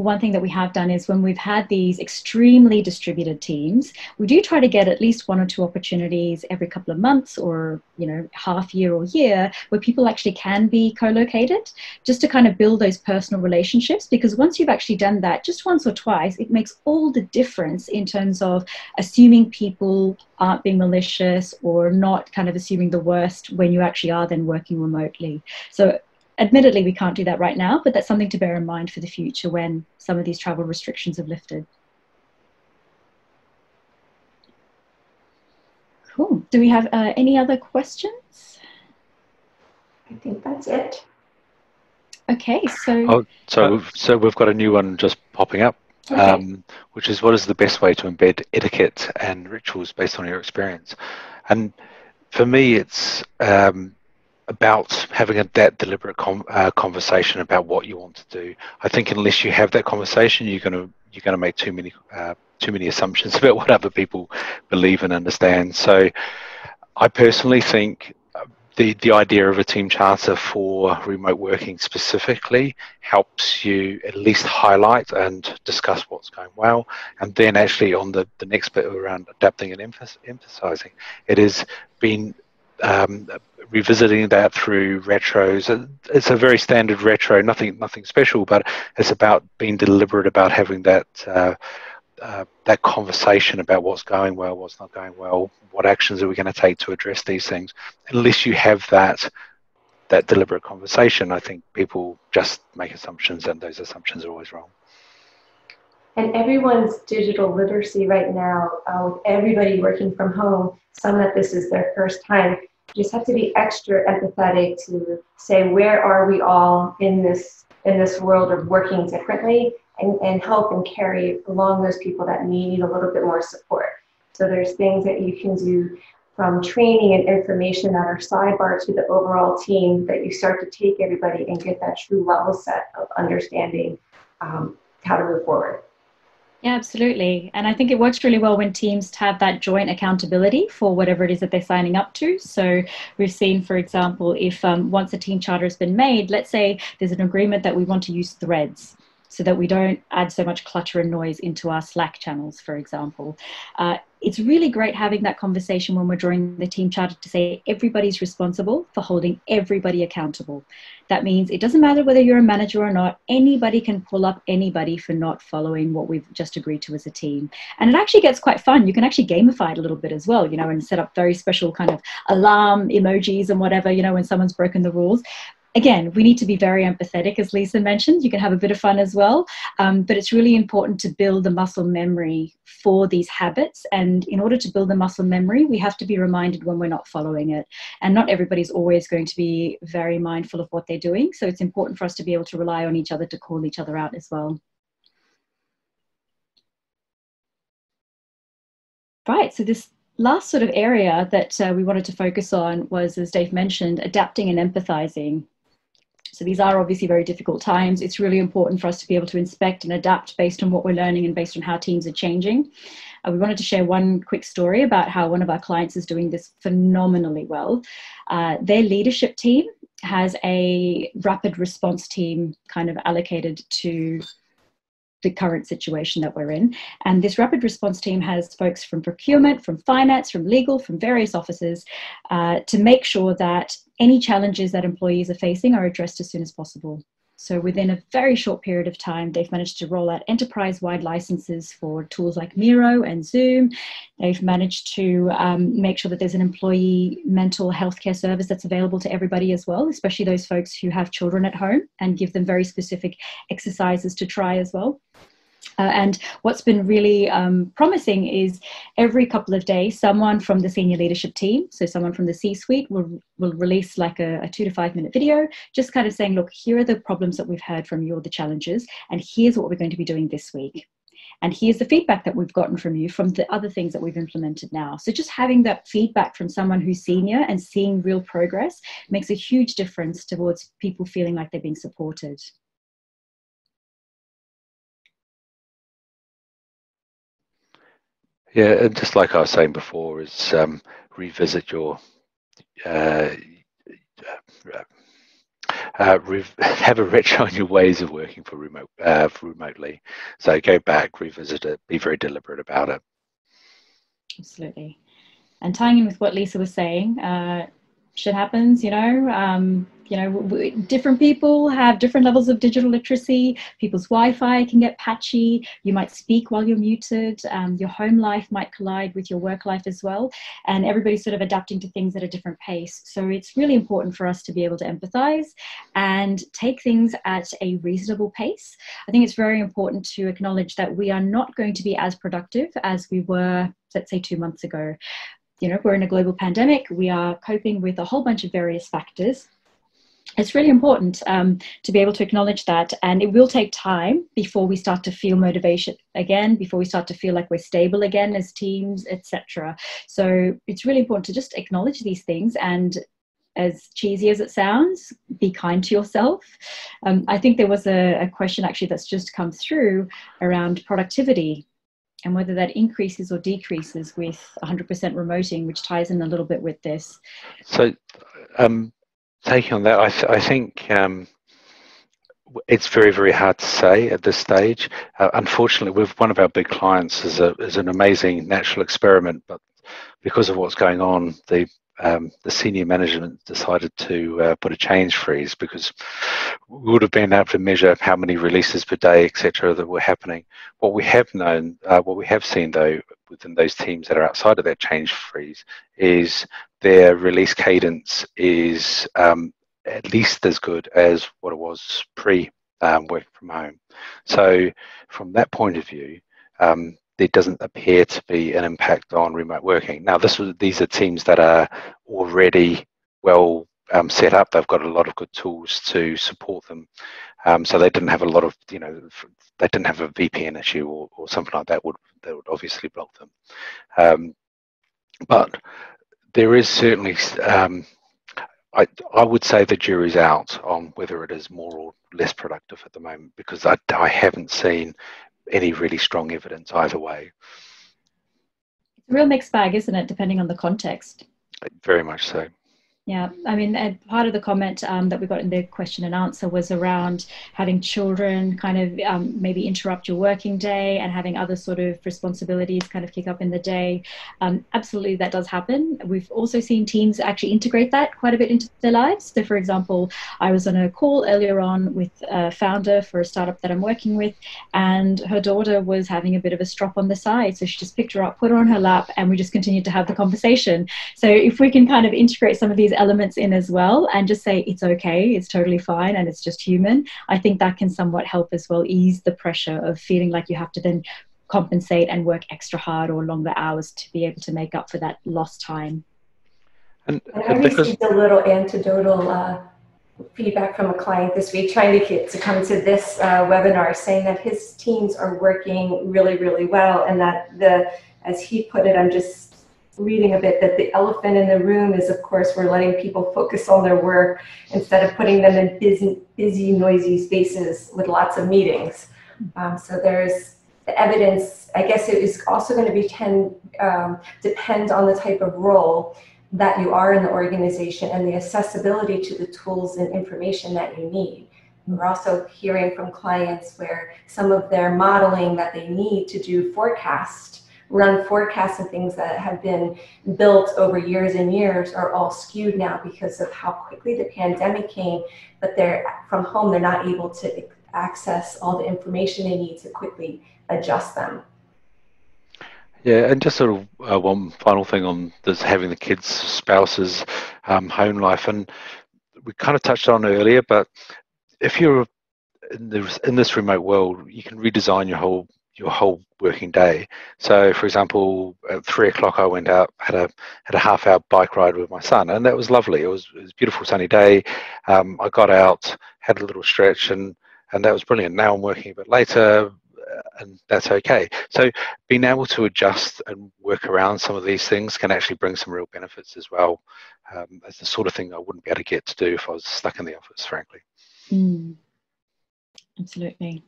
One thing that we have done is when we've had these extremely distributed teams, we do try to get at least one or two opportunities every couple of months or, you know, half year or year where people actually can be co-located just to kind of build those personal relationships. Because once you've actually done that just once or twice, it makes all the difference in terms of assuming people aren't being malicious or not kind of assuming the worst when you actually are then working remotely. So admittedly, we can't do that right now, but that's something to bear in mind for the future when some of these travel restrictions have lifted. Cool. Do we have uh, any other questions? I think that's it. Okay, so. Oh, so we've, so we've got a new one just popping up, okay. um, which is what is the best way to embed etiquette and rituals based on your experience? And for me, it's um, about having a that deliberate com, uh, conversation about what you want to do. I think unless you have that conversation, you're going to you're going to make too many uh, too many assumptions <laughs> about what other people believe and understand. So, I personally think uh, the the idea of a team charter for remote working specifically helps you at least highlight and discuss what's going well, and then actually on the the next bit around adapting and emphasizing, it is being um, revisiting that through retros. It's a very standard retro, nothing nothing special, but it's about being deliberate about having that uh, uh, that conversation about what's going well, what's not going well, what actions are we going to take to address these things. Unless you have that that deliberate conversation, I think people just make assumptions, and those assumptions are always wrong. And everyone's digital literacy right now, uh, everybody working from home, some that this is their first time, just have to be extra empathetic to say where are we all in this in this world of working differently and, and help and carry along those people that may need a little bit more support. So there's things that you can do from training and information that are sidebar to the overall team that you start to take everybody and get that true level set of understanding um, how to move forward. Yeah, absolutely. And I think it works really well when teams have that joint accountability for whatever it is that they're signing up to. So we've seen, for example, if um, once a team charter has been made, let's say there's an agreement that we want to use threads so that we don't add so much clutter and noise into our Slack channels, for example. Uh, it's really great having that conversation when we're drawing the team charter to say everybody's responsible for holding everybody accountable. That means it doesn't matter whether you're a manager or not, anybody can pull up anybody for not following what we've just agreed to as a team. And it actually gets quite fun. You can actually gamify it a little bit as well, you know, and set up very special kind of alarm emojis and whatever, you know, when someone's broken the rules again, we need to be very empathetic, as Lisa mentioned. You can have a bit of fun as well, um, but it's really important to build the muscle memory for these habits. And in order to build the muscle memory, we have to be reminded when we're not following it. And not everybody's always going to be very mindful of what they're doing. So it's important for us to be able to rely on each other to call each other out as well. Right, so this last sort of area that uh, we wanted to focus on was, as Dave mentioned, adapting and empathizing. So these are obviously very difficult times. It's really important for us to be able to inspect and adapt based on what we're learning and based on how teams are changing. Uh, we wanted to share one quick story about how one of our clients is doing this phenomenally well. Uh, their leadership team has a rapid response team kind of allocated to the current situation that we're in. And this rapid response team has folks from procurement, from finance, from legal, from various offices uh, to make sure that any challenges that employees are facing are addressed as soon as possible. So within a very short period of time, they've managed to roll out enterprise-wide licenses for tools like Miro and Zoom. They've managed to um, make sure that there's an employee mental health care service that's available to everybody as well, especially those folks who have children at home and give them very specific exercises to try as well. Uh, and what's been really um, promising is every couple of days, someone from the senior leadership team, so someone from the C suite, will, will release like a, a, two to five minute video, just kind of saying, look, here are the problems that we've heard from you, or the challenges, and here's what we're going to be doing this week. And here's the feedback that we've gotten from you from the other things that we've implemented now. So just having that feedback from someone who's senior and seeing real progress makes a huge difference towards people feeling like they're being supported. Yeah, and just like I was saying before, is um, revisit your uh, uh, <laughs> have a retro on your ways of working for remote uh, for remotely. So go back, revisit it, be very deliberate about it. Absolutely, and tying in with what Lisa was saying, uh, shit happens, you know. Um, you know, different people have different levels of digital literacy. People's Wi-Fi can get patchy. You might speak while you're muted. Um, your home life might collide with your work life as well. And everybody's sort of adapting to things at a different pace. So it's really important for us to be able to empathize and take things at a reasonable pace. I think it's very important to acknowledge that we are not going to be as productive as we were, let's say, two months ago you know, we're in a global pandemic, we are coping with a whole bunch of various factors. It's really important um, to be able to acknowledge that, and it will take time before we start to feel motivation again, before we start to feel like we're stable again as teams, etc. So it's really important to just acknowledge these things and as cheesy as it sounds, be kind to yourself. Um, I think there was a, a, question actually that's just come through around productivity and whether that increases or decreases with 100% remoting, which ties in a little bit with this. So, um, taking on that, I, th- I think um, it's very, very hard to say at this stage. Uh, unfortunately, with one of our big clients is, a, is an amazing natural experiment, but because of what's going on, the um, the senior management decided to uh, put a change freeze because we would have been able to measure how many releases per day, etc., that were happening. What we have known, uh, what we have seen though, within those teams that are outside of their change freeze, is their release cadence is um, at least as good as what it was pre um, working from home. So, from that point of view, um, there doesn't appear to be an impact on remote working. Now, this was, these are teams that are already well um, set up. They've got a lot of good tools to support them. Um, so they didn't have a lot of, you know, they didn't have a VPN issue or, or something like that would that would obviously block them. Um, but there is certainly, um, I, I would say the jury's out on whether it is more or less productive at the moment because I, I haven't seen any really strong evidence either way. It's a real mixed bag, isn't it, depending on the context? Very much so. Yeah, I mean, part of the comment um, that we got in the question and answer was around having children kind of um, maybe interrupt your working day and having other sort of responsibilities kind of kick up in the day. Um, absolutely, that does happen. We've also seen teams actually integrate that quite a bit into their lives. So, for example, I was on a call earlier on with a founder for a startup that I'm working with, and her daughter was having a bit of a strop on the side. So she just picked her up, put her on her lap, and we just continued to have the conversation. So, if we can kind of integrate some of these elements in as well and just say it's okay, it's totally fine, and it's just human, I think that can somewhat help as well ease the pressure of feeling like you have to then compensate and work extra hard or longer hours to be able to make up for that lost time. And, and I received a little anecdotal uh, feedback from a client this week trying to get to come to this uh, webinar saying that his teams are working really, really well and that the, as he put it, I'm just reading a bit that the elephant in the room is, of course, we're letting people focus on their work instead of putting them in busy, busy noisy spaces with lots of meetings. Um, so there's the evidence, I guess it is also going to be tend, um, depend on the type of role that you are in the organization and the accessibility to the tools and information that you need. We're also hearing from clients where some of their modeling that they need to do forecast run forecasts and things that have been built over years and years are all skewed now because of how quickly the pandemic came but they're from home they're not able to access all the information they need to quickly adjust them. Yeah, and just sort of uh, one final thing on this having the kids, spouses, um, home life, and we kind of touched on earlier, but if you're in in this remote world, you can redesign your whole your whole working day. So, for example, at three o'clock, I went out had a had a half hour bike ride with my son, and that was lovely. It was, it was a beautiful sunny day. Um, I got out, had a little stretch, and and that was brilliant. Now I'm working a bit later, uh, and that's okay. So, being able to adjust and work around some of these things can actually bring some real benefits as well. Um, it's the sort of thing I wouldn't be able to get to do if I was stuck in the office, frankly. Mm. Absolutely.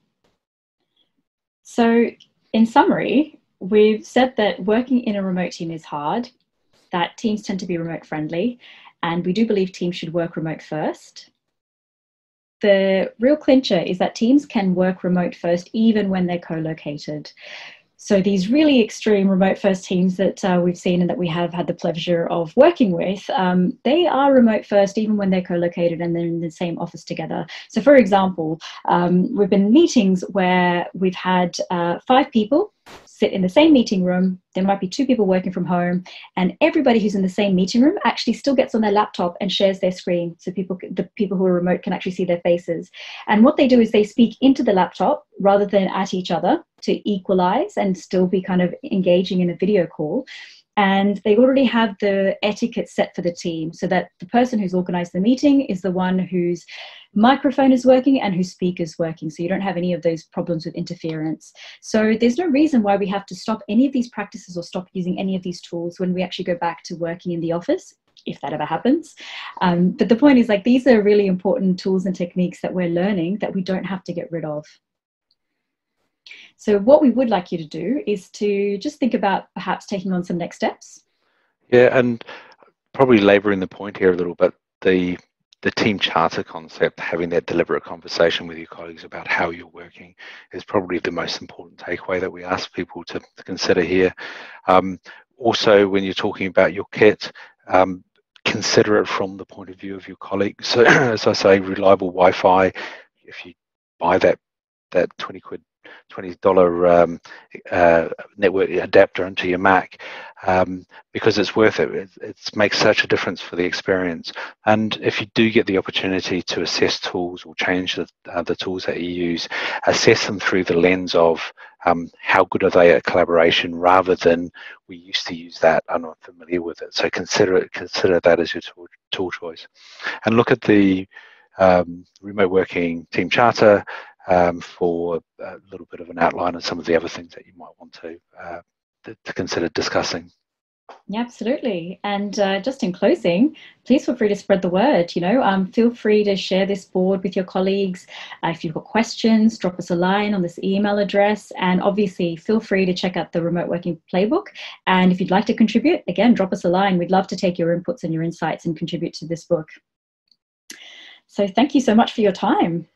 So, in summary, we've said that working in a remote team is hard, that teams tend to be remote friendly, and we do believe teams should work remote first. The real clincher is that teams can work remote first even when they're co located. So these really extreme remote first teams that uh, we've seen and that we have had the pleasure of working with, um, they are remote first even when they're co-located and they're in the same office together. So for example, um, we've been meetings where we've had uh, five people sit in the same meeting room. There might be two people working from home, and everybody who's in the same meeting room actually still gets on their laptop and shares their screen, so people, the people who are remote, can actually see their faces. And what they do is they speak into the laptop rather than at each other to equalize and still be kind of engaging in a video call and they already have the etiquette set for the team so that the person who's organized the meeting is the one whose microphone is working and whose speaker is working. So you don't have any of those problems with interference. So there's no reason why we have to stop any of these practices or stop using any of these tools when we actually go back to working in the office if that ever happens. Um, but the point is like these are really important tools and techniques that we're learning that we don't have to get rid of so, what we would like you to do is to just think about perhaps taking on some next steps. Yeah, and probably labouring the point here a little bit. The the team charter concept, having that deliberate conversation with your colleagues about how you're working, is probably the most important takeaway that we ask people to, to consider here. Um, also, when you're talking about your kit, um, consider it from the point of view of your colleagues. So, <clears throat> as I say, reliable Wi-Fi. If you buy that that 20 quid $20 um, uh, network adapter into your Mac um, because it's worth it. it. It makes such a difference for the experience. And if you do get the opportunity to assess tools or change the, uh, the tools that you use, assess them through the lens of um, how good are they at collaboration rather than we used to use that, I'm not familiar with it. So consider it, consider that as your tool, tool choice. And look at the um, remote working team charter um, for a little bit of an outline of some of the other things that you might want to, uh, to, to consider discussing. Yeah, absolutely. And uh, just in closing, please feel free to spread the word. You know, um, feel free to share this board with your colleagues. Uh, if you've got questions, drop us a line on this email address. And obviously, feel free to check out the remote working playbook. And if you'd like to contribute, again, drop us a line. We'd love to take your inputs and your insights and contribute to this book. So thank you so much for your time.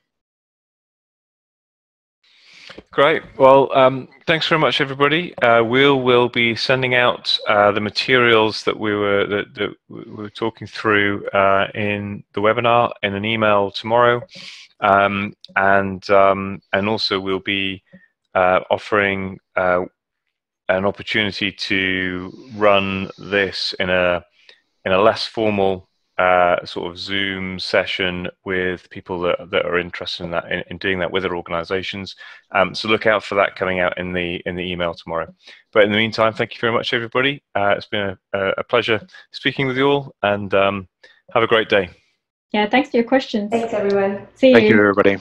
Great. Well, um, thanks very much, everybody. Uh, we'll will be sending out uh, the materials that we were that, that we were talking through uh, in the webinar in an email tomorrow, um, and um, and also we'll be uh, offering uh, an opportunity to run this in a in a less formal uh, sort of Zoom session with people that, that are interested in that in, in doing that with their organisations. Um, so look out for that coming out in the in the email tomorrow. But in the meantime, thank you very much, everybody. Uh, it's been a, a, pleasure speaking with you all, and um, have a great day. Yeah, thanks for your questions. Thanks, everyone. See you. Thank you, everybody.